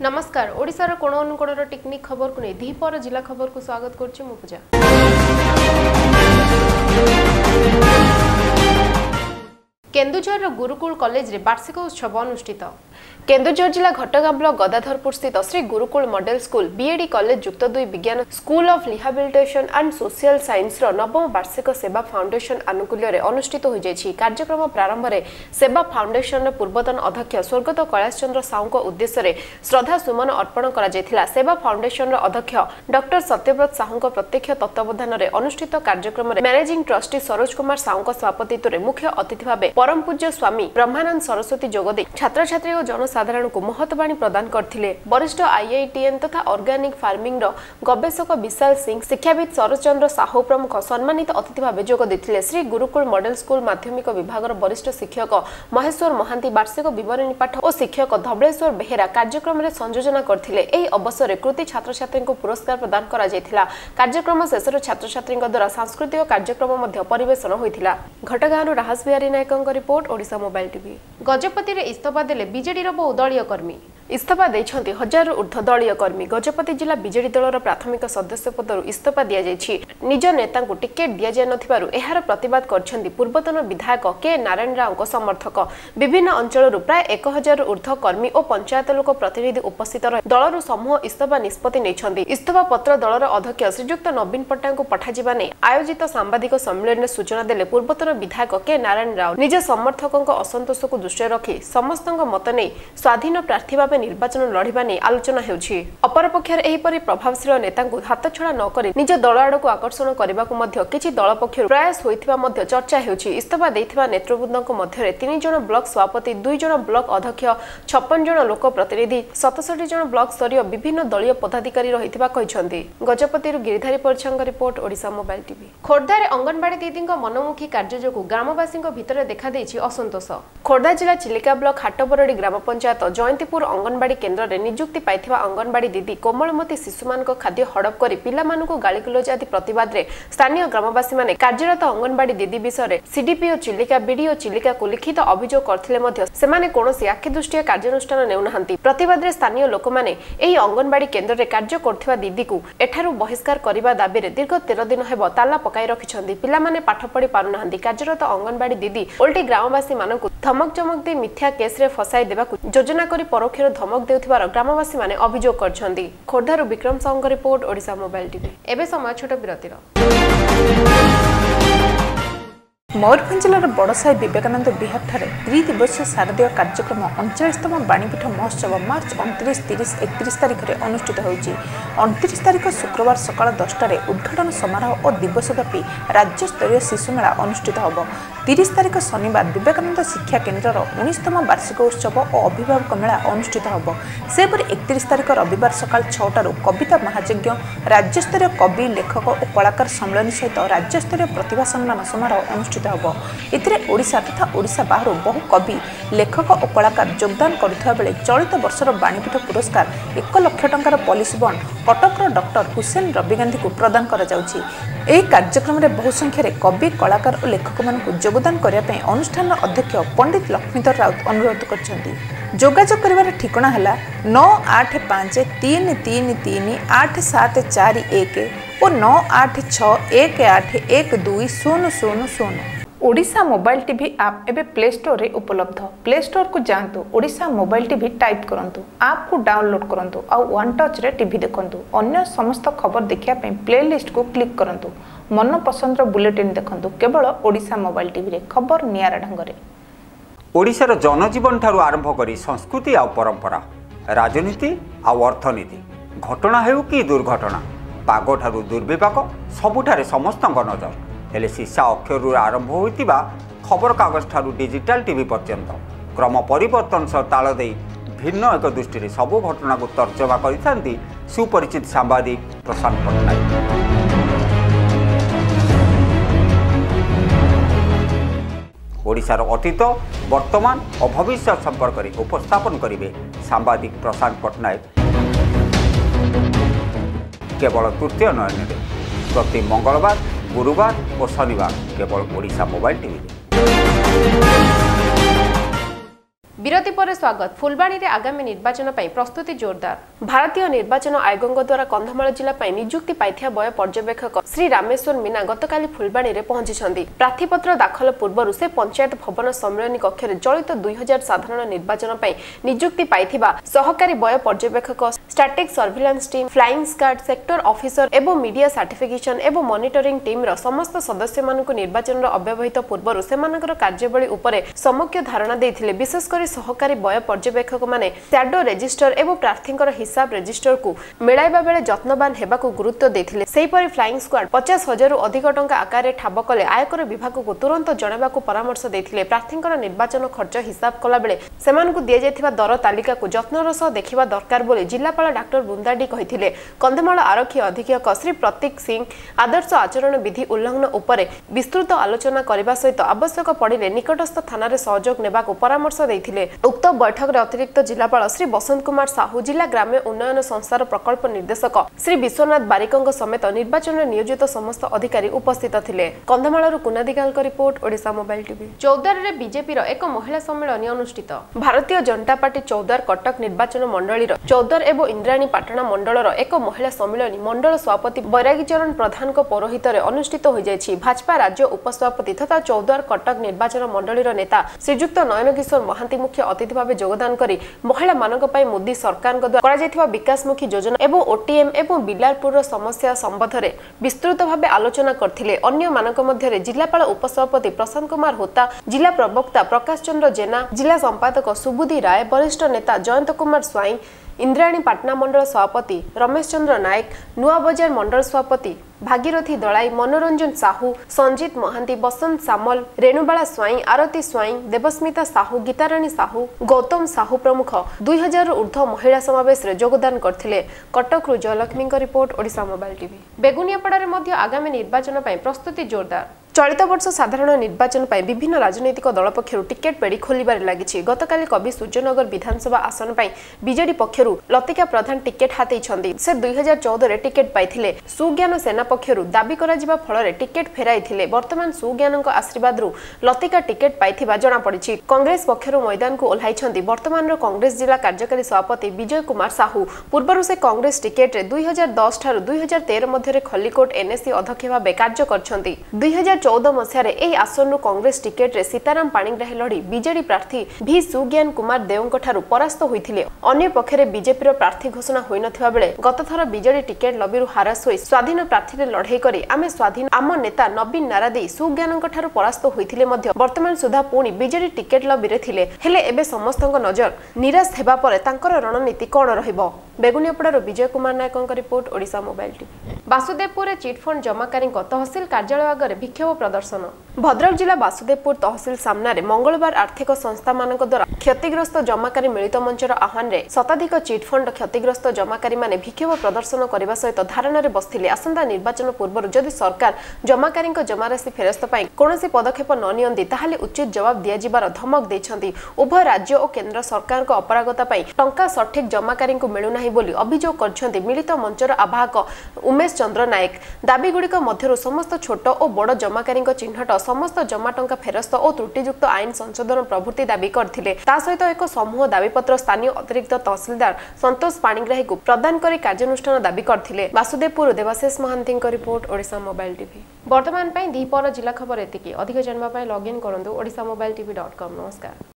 ନମସ୍କାର ଓଡ଼ିଶାର କୋଣ ଅନୁକୋଣର ଟିକନିକ ଖବରକୁ ନେଇ ଦ୍ୱିପହର ଜିଲ୍ଲା ଖବରକୁ ସ୍ୱାଗତ କରୁଛି ମୁଁ ପୂଜା କେନ୍ଦୁଝରର ଗୁରୁକୁଳ କଲେଜରେ ବାର୍ଷିକ ଉତ୍ସବ ଅନୁଷ୍ଠିତ କେନ୍ଦୁଝର ଜିଲ୍ଲା ଘଟଗାଁ ବ୍ଲକ ଗଦାଧରପୁର ସ୍ଥିତ Shri Gurukul model school BEd college ଯୁକ୍ତ ଦୁଇ ବିଜ୍ଞାନ school of rehabilitation and social ସାଇନ୍ସର ନବମ ବାର୍ଷିକ ସେବା ଫାଉଣ୍ଡେସନ ଆନୁକୂଲ୍ୟରେ ଅନୁଷ୍ଠିତ ହୋଇଯାଇଛି କାର୍ଯ୍ୟକ୍ରମ ପ୍ରାରମ୍ଭରେ ସେବା ଫାଉଣ୍ଡେସନର ପୂର୍ବତନ ଅଧ୍ୟକ୍ଷ ସ୍ୱର୍ଗତ କୈଳାସ ଚନ୍ଦ୍ର ସାହୁଙ୍କ ଉଦ୍ଦେଶ୍ୟରେ ଶ୍ରଦ୍ଧା ସୁମନ ଅର୍ପଣ କରାଯାଇଥିଲା ସେବା ଫାଉଣ୍ଡେସନର ଅଧ୍ୟକ୍ଷ ଡକ୍ଟର ସତ୍ୟବ୍ରତ ସାହୁଙ୍କ ପ୍ରତ୍ୟକ୍ଷ ତତ୍ତ୍ୱାବଧାନରେ ଅନୁଷ୍ଠିତ କାର୍ଯ୍ୟକ୍ରମରେ ମ୍ୟାନେଜିଂ ଟ୍ରଷ୍ଟି ସରୋଜ କୁମାର ସାହୁଙ୍କ ସଭାପତିତ୍ୱରେ ମୁଖ୍ୟ ଅତିଥି ଭାବେ ପରମ ପୂଜ୍ୟ ସ୍ୱାମୀ ବ୍ରହ୍ମାନନ୍ଦ ସରସ୍ୱତୀ ଯୋଗଦେଇ ଛାତ୍ରଛାତ୍ରୀ ଓ ଜନସାଧାରଣଙ୍କୁ ମହତବାଣୀ ପ୍ରଦାନ କରିଥିଲେ। ବରିଷ୍ଠ ଆଇଆଇଟିଏନ୍ ତଥା ଅର୍ଗାନିକ ଫାର୍ମିଂର ଗବେଷକ ବିଶାଲ ସିଂ ଶିକ୍ଷାବିତ୍ ଶରତ ଚନ୍ଦ୍ର ସାହୁ ପ୍ରମୁଖ ସମ୍ମାନିତ ଅତିଥି ଭାବେ ଯୋଗ ଦେଇଥିଲେ। ଶ୍ରୀ ଗୁରୁକୁଳ ମଡେଲ ସ୍କୁଲ ମାଧ୍ୟମିକ ବିଭାଗର ବରିଷ୍ଠ ଶିକ୍ଷକ ମହେଶ୍ୱର ମହାନ୍ତି ବାର୍ଷିକ ବିବରଣୀ ପାଠ ଓ ଶିକ୍ଷକ ଧବଳେଶ୍ୱର ବେହେରା କାର୍ଯ୍ୟକ୍ରମରେ ସଂଯୋଜନା କରିଥିଲେ। ଏହି ଅବସରରେ କୃତି ଛାତ୍ରଛାତ୍ରୀଙ୍କୁ ପୁରସ୍କାର ପ୍ରଦାନ କରାଯାଇଥିଲା। କାର୍ଯ୍ୟକ୍ରମ ଶେଷରେ ଛାତ୍ରଛାତ୍ରୀଙ୍କ ଦ୍ୱାରା ସାଂସ୍କୃତିକ କାର୍ଯ୍ୟକ୍ରମ ମଧ୍ୟ ପରିବେଷଣ ହୋଇଥିଲା। ଘଟଗାଁରୁ ରାହାସ ବିହାରୀ ନାୟକଙ୍କ ରିପୋର୍ଟ ଓଡ଼ିଶା ମୋବାଇଲ ଟିଭି। ଗଜପତିରେ ଇସ୍ତଫା ଦେଲେ ବିଜେଡିର ବହୁ ଦଳୀୟ କର୍ମୀ। ଇସ୍ତଫା ଦେଇଛନ୍ତି ହଜାରରୁ ଉର୍ଦ୍ଧ୍ୱ ଦଳୀୟ କର୍ମୀ। ଗଜପତି ଜିଲ୍ଲା ବିଜେଡି ଦଳର ପ୍ରାଥମିକ ସଦସ୍ୟ ପଦରୁ ଇସ୍ତଫା ଦିଆଯାଇଛି। ନିଜ ନେତାଙ୍କୁ ଟିକେଟ୍ ଦିଆଯାଇନଥିବାରୁ ଏହାର ପ୍ରତିବାଦ କରିଛନ୍ତି ପୂର୍ବତନ ବିଧାୟକ କେ ନାରାୟଣ ରାଓଙ୍କ ସମର୍ଥକ। ବିଭିନ୍ନ ଅଞ୍ଚଳରୁ ପ୍ରାୟ ଏକ ହଜାରରୁ ଉର୍ଦ୍ଧ୍ୱ କର୍ମୀ ଓ ପଞ୍ଚାୟତ ଲୋକ ପ୍ରତିନିଧି ଉପସ୍ଥିତ ରହି ଦଳରୁ ସମୂହ ଇସ୍ତଫା ନିଷ୍ପତ୍ତି ନେଇଛନ୍ତି। ଇସ୍ତଫା ପତ୍ର ଦଳର ଅଧ୍ୟକ୍ଷ ଶ୍ରୀଯୁକ୍ତ ନବୀନ ପଟ୍ଟନାୟକଙ୍କୁ ପଠାଯିବା ନେଇ ଆୟୋଜିତ ସାମ୍ବାଦିକ ସମ୍ମିଳନୀରେ ସୂଚନା ଦେଲେ ପୂର୍ବତନ ବିଧାୟକ କେ ନାରାୟଣ ରାଓ। ନିଜ ସମର୍ଥକଙ୍କ ଅସନ୍ତୋଷକୁ ଦୃଷ୍ଟିରେ ରଖି ସମସ୍ତଙ୍କ ମତ ନେଇ ସ୍ୱାଧୀନ ପ୍ରାର୍ଥୀ ଭାବେ ନିର୍ବାଚନ ଲଢ଼ିବା ନେଇ ଆଲୋଚନା ହେଉଛି। ଅପରପକ୍ଷରେ ଏହିପରି ପ୍ରଭାବଶୀଳ ନେତାଙ୍କୁ ହାତଛଡ଼ା ନ କରି ନିଜ ଦଳ ଆଡ଼କୁ ଆକର୍ଷଣ କରିବାକୁ ମଧ୍ୟ କିଛି ଦଳ ପକ୍ଷରୁ ପ୍ରୟାସ ହୋଇଥିବା ମଧ୍ୟ ଚର୍ଚ୍ଚା ହେଉଛି। ଇସ୍ତଫା ଦେଇଥିବା ନେତୃବୃନ୍ଦଙ୍କ ମଧ୍ୟରେ ତିନି ଜଣ ବ୍ଲକ ସଭାପତି ଦୁଇ ଜଣ ବ୍ଲକ ଅଧ୍ୟକ୍ଷ ଛପନ ଜଣ ଲୋକ ପ୍ରତିନିଧି ସତଷଠି ଜଣ ବ୍ଲକ ସ୍ତରୀୟ ବିଭିନ୍ନ ଦଳୀୟ ପଦାଧିକାରୀ ରହିଥିବା କହିଛନ୍ତି। ଗଜପତିରୁ ଗିରିଧାରୀ ପରିଛାଙ୍କ ରିପୋର୍ଟ ଓଡ଼ିଶା ମୋବାଇଲ ଟିଭି। ଖୋର୍ଦ୍ଧାରେ ଅଙ୍ଗନବାଡି ଦିଦିଙ୍କ ମନମୁଖୀ କାର୍ଯ୍ୟ ଯୋଗୁଁ ଗ୍ରାମବାସୀଙ୍କ ଭିତରେ ଦେଖାଦେଇଛି ଅସନ୍ତୋଷ। ଖୋର୍ଦ୍ଧା ଜିଲ୍ଲା ଚିଲିକା ବ୍ଲକ ହାଟବରଡି ଗ୍ରାମ ପଞ୍ଚାୟତ ଜୟନ୍ତୀପୁର ଅଙ୍ଗନବାଡି କେନ୍ଦ୍ରରେ ନିଯୁକ୍ତି ପାଇଥିବା ଅଙ୍ଗନବାଡି ଦିଦି କୋମଳମତୀ ଶିଶୁମାନଙ୍କ ଖାଦ୍ୟ ହଡପ କରି ପିଲାମାନଙ୍କୁ ଗାଳିଗୁଲଜ ଆଦି ପ୍ରତିବାଦରେ ସ୍ଥାନୀୟ ଗ୍ରାମବାସୀମାନେ କାର୍ଯ୍ୟରତ ଅଙ୍ଗନବାଡି ଦିଦି ବିଷୟରେ ସିଡିପିଓ ଚିଲିକା ବିଡିଓ ଚିଲିକାକୁ ଲିଖିତ ଅଭିଯୋଗ କରିଥିଲେ ମଧ୍ୟ ସେମାନେ କୌଣସି ଆଖିଦୃଷ୍ଟିଆ କାର୍ଯ୍ୟାନୁଷ୍ଠାନ ନେଉନାହାନ୍ତି। ପ୍ରତିବାଦରେ ସ୍ଥାନୀୟ ଲୋକମାନେ ଏହି ଅଙ୍ଗନବାଡି କେନ୍ଦ୍ରରେ କାର୍ଯ୍ୟ କରୁଥିବା ଦିଦିକୁ ଏଠାରୁ ବହିଷ୍କାର କରିବା ଦାବିରେ ଦୀର୍ଘ ତେର ଦିନ ହେବ ତାଲା ପକାଇ ରଖିଛନ୍ତି। ପିଲାମାନେ ପାଠ ପଢି ପାରୁନାହାନ୍ତି। କାର୍ଯ୍ୟରତ ଅଙ୍ଗନବାଡି ଦିଦି ଓଲଟି ଗ୍ରାମବାସୀମାନଙ୍କୁ ଧମକ ଚମକ ଦେଇ ମିଥ୍ୟା କେସ୍ରେ ଫସାଇ ଦେବାକୁ ଯୋଜନା କରି ପରୋକ୍ଷରେ ଧମକ ଦେଉଥିବାର ଗ୍ରାମବାସୀମାନେ ଅଭିଯୋଗ କରିଛନ୍ତି। ଖୋର୍ଦ୍ଧାରୁ ବିକ୍ରମ ସାହୁଙ୍କ ରିପୋର୍ଟ ଓଡ଼ିଶା ମୋବାଇଲ ଟିଭି। ଏବେ ସମୟ ଛୋଟ ବିରତିର। ମୟୂରଭଞ୍ଜ ଜିଲ୍ଲାର ବଡ଼ସାହି ବିବେକାନନ୍ଦ ବିହାରଠାରେ ତ୍ରିଦିବସୀୟ ଶାରଦୀୟ କାର୍ଯ୍ୟକ୍ରମ ଅଣଚାଳିଶତମ ବାଣୀପୀଠ ମହୋତ୍ସବ ମାର୍ଚ୍ଚ ଅଣତିରିଶ ତିରିଶ ଏକତିରିଶ ତାରିଖରେ ଅନୁଷ୍ଠିତ ହେଉଛି ଅଣତିରିଶ ତାରିଖ ଶୁକ୍ରବାର ସକାଳ ଦଶଟାରେ ଉଦ୍ଘାଟନ ସମାରୋହ ଓ ଦିବସବ୍ୟାପୀ ରାଜ୍ୟସ୍ତରୀୟ ଶିଶୁମେଳା ଅନୁଷ୍ଠିତ ହେବ। তিরিশ তারিখ শনিবার বিবেকানন্দ শিক্ষা কেন্দ্রর উনিশতম বার্ষিক উৎসব ও অভিভাবক মেলা অনুষ্ঠিত হব সেপরি একত্রিশ তারিখ রবিবার সকাল ছটার কবিতা মহাযজ্ঞ রাজ্যস্তরীয় কবি লেখক ও কলাকার সম্মেলনী সহ রাজ্যস্তরীয় প্রতিভা সম্মান সমারোহ অনুষ্ঠিত হব এতে ওড়শা তথা ওড়শা বাহু বহু কবি লেখক ও কলাকার যোগদান করুথা বেড়ে চলিত বর্ষর বাণীপীঠ পুরস্কার এক লক্ষ টাকার পলিসি বন্ড কটকর ডক্টর হুসেন রবি গান্ধীকে প্রদান করা যাচ্ছে এই কার্যক্রমে বহু সংখ্যায় কবি কলাকার ও লেখক মানুষ যোগদান করা অনুষ্ঠান অধ্যক্ষ পণ্ডিত লক্ষ্মীধর রাউত অনুরোধ করছেন যোগাযোগ করার ঠিকা হল নও আঠ পাঁচ তিন তিন তিন আঠ সাত চারি এক ও নও আট ছ এক আট এক দুই শূন্য শূন্য শূন্য ଓଡ଼ିଶା ମୋବାଇଲ ଟିଭି ଆପ୍ ଏବେ ପ୍ଲେ ଷ୍ଟୋରରେ ଉପଲବ୍ଧ। ପ୍ଲେ ଷ୍ଟୋରକୁ ଯାଆନ୍ତୁ ଓଡ଼ିଶା ମୋବାଇଲ ଟିଭି ଟାଇପ୍ କରନ୍ତୁ ଆପ୍କୁ ଡାଉନଲୋଡ୍ କରନ୍ତୁ ଆଉ ୱାନ୍ ଟଚ୍ରେ ଟିଭି ଦେଖନ୍ତୁ ଅନ୍ୟ ସମସ୍ତ ଖବର ଦେଖିବା ପାଇଁ ପ୍ଲେ ଲିଷ୍ଟକୁ କ୍ଲିକ୍ କରନ୍ତୁ ମନ ପସନ୍ଦର ବୁଲେଟିନ୍ ଦେଖନ୍ତୁ କେବଳ ଓଡ଼ିଶା ମୋବାଇଲ ଟିଭିରେ ଖବର ନିଆରା ଢଙ୍ଗରେ। ଓଡ଼ିଶାର ଜନଜୀବନ ଠାରୁ ଆରମ୍ଭ କରି ସଂସ୍କୃତି ଆଉ ପରମ୍ପରା ରାଜନୀତି ଆଉ ଅର୍ଥନୀତି ଘଟଣା ହେଉ କି ଦୁର୍ଘଟଣା ପାଗଠାରୁ ଦୁର୍ବିପାକ ସବୁଠାରେ ସମସ୍ତଙ୍କ ନଜର। ହେଲେ ସିସା ଅକ୍ଷରରୁ ଆରମ୍ଭ ହୋଇଥିବା ଖବରକାଗଜଠାରୁ ଡିଜିଟାଲ ଟିଭି ପର୍ଯ୍ୟନ୍ତ। କ୍ରମ ପରିବର୍ତ୍ତନ ସହ ତାଳ ଦେଇ ଭିନ୍ନ ଏକ ଦୃଷ୍ଟିରେ ସବୁ ଘଟଣାକୁ ତର୍ଜମା କରିଥାନ୍ତି ସୁପରିଚିତ ସାମ୍ବାଦିକ ପ୍ରଶାନ୍ତ ପଟ୍ଟନାୟକ। ଓଡ଼ିଶାର ଅତୀତ ବର୍ତ୍ତମାନ ଓ ଭବିଷ୍ୟତ ସମ୍ପର୍କରେ ଉପସ୍ଥାପନ କରିବେ ସାମ୍ବାଦିକ ପ୍ରଶାନ୍ତ ପଟ୍ଟନାୟକ। କେବଳ ତୃତୀୟ ନୟନରେ। ପ୍ରତି ମଙ୍ଗଳବାର ଗୁରୁବାର ଓ ଶନିବାର କେବଳ ଓଡ଼ିଶା ମୋବାଇଲ ଟିଭିରେ ବିରତି ପରେ ସ୍ୱାଗତ ଫୁଲବାଣୀରେ ଆଗାମୀ ନିର୍ବାଚନ ପାଇଁ ପ୍ରସ୍ତୁତି ଜୋରଦାର ଭାରତୀୟ ନିର୍ବାଚନ ଆୟୋଗଙ୍କ ଦ୍ୱାରା କନ୍ଧମାଳ ଜିଲ୍ଲା ପାଇଁ ନିଯୁକ୍ତି ପାଇଥିବା ବୟ ପର୍ଯ୍ୟବେକ୍ଷକ ଶ୍ରୀ ରାମେଶ୍ୱର ମୀନା ଗତକାଲି ଫୁଲବାଣୀରେ ପହଞ୍ଚିଛନ୍ତି ପ୍ରାର୍ଥୀପତ୍ର ଦାଖଲ ପୂର୍ବରୁ ସେ ପଞ୍ଚାୟତ ଭବନ ସମ୍ମିଳନୀ କକ୍ଷରେ ଚଳିତ ଦୁଇ ହଜାର ସାଧାରଣ ନିର୍ବାଚନ ପାଇଁ ନିଯୁକ୍ତି ପାଇଥିବା ସହକାରୀ ବୟ ପର୍ଯ୍ୟବେକ୍ଷକ static surveillance team flying squad sector officer ଏବଂ ମିଡିଆ ସାର୍ଟିଫିକେସନ ଏବଂ ମନିଟରିଂ ଟିମ୍ର ସମସ୍ତ ସଦସ୍ୟମାନଙ୍କୁ ନିର୍ବାଚନର ଅବ୍ୟବହିତ ପୂର୍ବରୁ ସେମାନଙ୍କର କାର୍ଯ୍ୟାବଳୀ ଉପରେ ସମଗ୍ର ଧାରଣା ଦେଇଥିଲେ। ବିଶେଷ କରି ସହକାରୀ ବୟ ପର୍ଯ୍ୟବେକ୍ଷକମାନେ ସ୍ୟାଡୋ ରେଜିଷ୍ଟର ଏବଂ ପ୍ରାର୍ଥୀଙ୍କର ହିସାବ ରେଜିଷ୍ଟରକୁ ମିଳାଇବା ବେଳେ ଯତ୍ନବାନ ହେବାକୁ ଗୁରୁତ୍ୱ ଦେଇଥିଲେ। ସେହିପରି ଫ୍ଲାଇଂ ସ୍କ୍ୱାଡ୍ ପଚାଶ ହଜାରରୁ ଅଧିକ ଟଙ୍କା ଆକାରରେ ଠାବ କଲେ ଆୟକର ବିଭାଗକୁ ତୁରନ୍ତ ଜଣାଇବାକୁ ପରାମର୍ଶ ଦେଇଥିଲେ। ପ୍ରାର୍ଥୀଙ୍କର ନିର୍ବାଚନ ଖର୍ଚ୍ଚ ହିସାବ କଲାବେଳେ ସେମାନଙ୍କୁ ଦିଆଯାଇଥିବା ଦର ତାଲିକାକୁ ଯତ୍ନର ସହ ଦେଖିବା ଦରକାର ବୋଲି ଜିଲ୍ଲାପାଳ ଡାକ୍ତର ବୁନ୍ଦାଡି କହିଥିଲେ କନ୍ଧମାଳ ଆରକ୍ଷୀ ଅଧୀକ୍ଷକ ଶ୍ରୀ ପ୍ରତୀକ ସିଂ ଆଦର୍ଶ ଆଚରଣ ବିଧି ଉଲ୍ଲଂଘନ ଉପରେ ବିସ୍ତୃତ ଆଲୋଚନା କରିବା ସହିତ ଆବଶ୍ୟକ ପଡ଼ିଲେ ନିକଟସ୍ଥ ଥାନାରେ ସହଯୋଗ ନେବାକୁ ପରାମର୍ଶ ଦେଇଥିଲେ। ଉକ୍ତ ବୈଠକରେ ଅତିରିକ୍ତ ଜିଲ୍ଲାପାଳ ଶ୍ରୀ ବସନ୍ତ କୁମାର ସାହୁ ଜିଲ୍ଲା ଗ୍ରାମ୍ୟ ଉନ୍ନୟନ ସଂସ୍ଥାର ପ୍ରକଳ୍ପ ନିର୍ଦ୍ଦେଶକ ଶ୍ରୀ ବିଶ୍ୱନାଥ ବାରିକଙ୍କ ସମେତ ନିର୍ବାଚନରେ ନିୟୋଜିତ ସମସ୍ତ ଅଧିକାରୀ ଉପସ୍ଥିତ ଥିଲେ। କନ୍ଧମାଳରୁ କୁନାଦିଗାଲଙ୍କ ରିପୋର୍ଟ ଓଡ଼ିଶା ମୋବାଇଲ ଟିଭି। ଚୌଦ୍ୱାରରେ ବିଜେପିର ଏକ ମହିଳା ସମ୍ମିଳନୀ ଅନୁଷ୍ଠିତ। ଭାରତୀୟ ଜନତା ପାର୍ଟି ଚୌଦ୍ୱାର କଟକ ନିର୍ବାଚନ ମଣ୍ଡଳୀର ଚୌଦ୍ୱାର ଏବଂ ଇନ୍ଦ୍ରାଣୀ ପାଟଣା ମଣ୍ଡଳର ଏକ ମହିଳା ସମ୍ମିଳନୀ ମଣ୍ଡଳ ସଭାପତି ବୈରାଗୀ ଚରଣ ପ୍ରଧାନଙ୍କ ପୌରୋହିତରେ ଅନୁଷ୍ଠିତ ହୋଇଯାଇଛି। ଭାଜପା ରାଜ୍ୟ ଉପସଭାପତି ତଥା ଚୌଦ୍ୱାର କଟକ ନିର୍ବାଚନ ମଣ୍ଡଳୀର ନେତା ଶ୍ରୀଯୁକ୍ତ ନୟନ କିଶୋର ମହାନ୍ତି ମୁଖ୍ୟ ଅତିଥି ଭାବେ ଯୋଗଦାନ କରି ମହିଳାମାନଙ୍କ ପାଇଁ ମୋଦି ସରକାରଙ୍କ ଦ୍ୱାରା କରାଯାଇଥିବା ବିକାଶମୁଖୀ ଯୋଜନା ଏବଂ ଓଟିଏମ୍ ଏବଂ ବିଲାରପୁରର ସମସ୍ୟା ସମ୍ବନ୍ଧରେ ବିସ୍ତୃତ ଭାବେ ଆଲୋଚନା କରିଥିଲେ। ଅନ୍ୟମାନଙ୍କ ମଧ୍ୟରେ ଜିଲ୍ଲାପାଳ ଉପସଭାପତି ପ୍ରଶାନ୍ତ କୁମାର ହୋତା ଜିଲ୍ଲା ପ୍ରବକ୍ତା ପ୍ରକାଶ ଚନ୍ଦ୍ର ଜେନା ଜିଲ୍ଲା ସମ୍ପାଦକ ସୁବୁଧି ରାୟ ବରିଷ୍ଠ ନେତା ଜୟନ୍ତ କୁମାର ସ୍ୱାଇଁ ଇନ୍ଦ୍ରାଣୀ ପାଟନା ମଣ୍ଡଳ ସଭାପତି ରମେଶ ଚନ୍ଦ୍ର ନାୟକ ନୂଆବଜାର ମଣ୍ଡଳ ସଭାପତି ଭାଗିରଥୀ ଦଳାଇ ମନୋରଞ୍ଜନ ସାହୁ ସଞ୍ଜିତ ମହାନ୍ତି ବସନ୍ତ ସାମଲ ରେଣୁବାଳା ସ୍ୱାଇଁ ଆରତୀ ସ୍ୱାଇଁ ଦେବସ୍ମିତା ସାହୁ ଗୀତାରାଣୀ ସାହୁ ଗୌତମ ସାହୁ ପ୍ରମୁଖ ଦୁଇ ହଜାରରୁ ଉର୍ଦ୍ଧ୍ୱ ମହିଳା ସମାବେଶରେ ଯୋଗଦାନ କରିଥିଲେ। କଟକରୁ ଜୟଲକ୍ଷ୍ମୀଙ୍କ ରିପୋର୍ଟ ଓଡ଼ିଶା ମୋବାଇଲ ଟିଭି। ବେଗୁନିଆପଡ଼ାରେ ମଧ୍ୟ ଆଗାମୀ ନିର୍ବାଚନ ପାଇଁ ପ୍ରସ୍ତୁତି ଜୋରଦାର। চলিত বর্ষ সাধারণ নির্বাচন পাই বিভিন্ন রাজনৈতিক দল পক্ষ টিকেট পেড়ি খোলার লাগিছে। গতকাল কবি সূর্যনগর বিধানসভা আসন পাই বিজেডি পক্ষ লতিকা প্রধান টিকেট হাতেইছেন সে দুই হাজার চৌদরে টিকেট পাই সুজ্ঞান সেনা পক্ষ দাবি করা ফলরে টিকেট ফেরাই বর্তমান সুজ্ঞান আশীর্বাদ লতিকা টিকেট পাই জনাপড়ি কংগ্রেস পক্ষ ময়দানক ওহ্লাইছেন বর্তমান কংগ্রেস জেলা কার্যকারী সভাপতি বিজয় কুমার সাহু পূর্ব সে কংগ্রেস টিকেটে দুই হাজার দশ ঠার দুই হাজার তের মধ্যে খল্লিকোট এনএসি অধ্যক্ষ ভাবে কার্য করছেন দুই হাজার ଚଉଦ ମସିହାରେ ଏହି ଆସନରୁ କଂଗ୍ରେସ ଟିକେଟରେ ସୀତାରାମ ପାଣିଗ୍ରାହୀ ଲଢ଼ି ବିଜେଡି ପ୍ରାର୍ଥୀ ଭି ସୁଜ୍ଞାନ କୁମାର ଦେଓଙ୍କଠାରୁ ପରାସ୍ତ ହୋଇଥିଲେ। ଅନ୍ୟ ପକ୍ଷରେ ବିଜେପିର ପ୍ରାର୍ଥୀ ଘୋଷଣା ହୋଇନଥିବା ବେଳେ ଗତଥର ବିଜେଡି ଟିକେଟ ଲବିରୁ ହାରାସ ହୋଇ ସ୍ୱାଧୀନ ପ୍ରାର୍ଥୀରେ ଲଢ଼େଇ କରି ଆମେ ସ୍ୱାଧୀନ ଆମ ନେତା ନବୀନ ନାରା ଦେଇ ସୁଜ୍ଞାନଙ୍କଠାରୁ ପରାସ୍ତ ହୋଇଥିଲେ ମଧ୍ୟ ବର୍ତ୍ତମାନ ସୁଦ୍ଧା ପୁଣି ବିଜେଡି ଟିକେଟ ଲବିରେ ଥିଲେ। ହେଲେ ଏବେ ସମସ୍ତଙ୍କ ନଜର ନିରାଶ ହେବା ପରେ ତାଙ୍କର ରଣନୀତି କ'ଣ ରହିବ? ବେଗୁନିଆପଡ଼ାରୁ ବିଜୟ କୁମାର ନାୟକଙ୍କ ରିପୋର୍ଟ ଓଡ଼ିଶା ମୋବାଇଲ ଟିଭି। ବାସୁଦେବପୁରରେ ଚିଟଫଣ୍ଡ ଜମାକାରୀଙ୍କ ତହସିଲ କାର୍ଯ୍ୟାଳୟ ଆଗରେ ବିକ୍ଷୋଭ ପ୍ରଦର୍ଶନ। ଭଦ୍ରକ ଜିଲ୍ଲା ବାସୁଦେବପୁର ତହସିଲ ସାମ୍ନାରେ ମଙ୍ଗଳବାର ଆର୍ଥିକ ସଂସ୍ଥାମାନଙ୍କ ଦ୍ୱାରା କ୍ଷତିଗ୍ରସ୍ତ ଜମାକାରୀ ମିଳିତ ମଞ୍ଚର ଆହ୍ୱାନରେ ଶତାଧିକ ଚିଟଫଣ୍ଡ କ୍ଷତିଗ୍ରସ୍ତ ଜମାକାରୀମାନେ ବିକ୍ଷୋଭ ପ୍ରଦର୍ଶନ କରିବା ସହିତ ଧାରଣାରେ ବସିଥିଲେ। ଆସନ୍ତା ନିର୍ବାଚନ ପୂର୍ବରୁ ଯଦି ସରକାର ଜମାକାରୀଙ୍କ ଜମାରାଶି ଫେରସ୍ତ ପାଇଁ କୌଣସି ପଦକ୍ଷେପ ନ ନିଅନ୍ତି ତାହେଲେ ଉଚିତ ଜବାବ ଦିଆଯିବାର ଧମକ ଦେଇଛନ୍ତି। ଉଭୟ ରାଜ୍ୟ ଓ କେନ୍ଦ୍ର ସରକାରଙ୍କ ଅପାରଗତା ପାଇଁ ଟଙ୍କା ସଠିକ ଜମାକାରୀଙ୍କୁ ମିଳୁନାହିଁ ବୋଲି ଅଭିଯୋଗ କରିଛନ୍ତି ମିଳିତ ମଞ୍ଚର ଆବାହକ ଉମେଶ ଚନ୍ଦ୍ର ନାୟକ। ଦାବିଗୁଡ଼ିକ ମଧ୍ୟରୁ ସମସ୍ତ ଛୋଟ ଓ ବଡ଼ ଜମାକାରୀଙ୍କ ଚିହ୍ନଟ ସମସ୍ତ ଜମା ଟଙ୍କା ଫେରସ୍ତ ଓ ତ୍ରୁଟିଯୁକ୍ତ ଆଇନ ସଂଶୋଧନ ପ୍ରଭୃତି ଦାବି କରିଥିଲେ। ତା ସହିତ ଏକ ସମୂହ ଦାବିପତ୍ର ସ୍ଥାନୀୟ ଅତିରିକ୍ତ ତହସିଲଦାର ସନ୍ତୋଷ ପାଣିଗ୍ରାହୀଙ୍କୁ ପ୍ରଦାନ କରି କାର୍ଯ୍ୟାନୁଷ୍ଠାନ ଦାବି କରିଥିଲେ। ବାସୁଦେବପୁର ଦେବାଶିଷ ମହାନ୍ତିଙ୍କ ରିପୋର୍ଟ ଓଡ଼ିଶା ମୋବାଇଲ ଟିଭି। ବର୍ତ୍ତମାନ ପାଇଁ ଦ୍ୱିପହର ଜିଲ୍ଲା ଖବର ଏତିକି। ଅଧିକ ଜାଣିବା ପାଇଁ ଲଗ୍ଇନ୍ କରନ୍ତୁ Odisha mobile TV dot com. ନମସ୍କାର।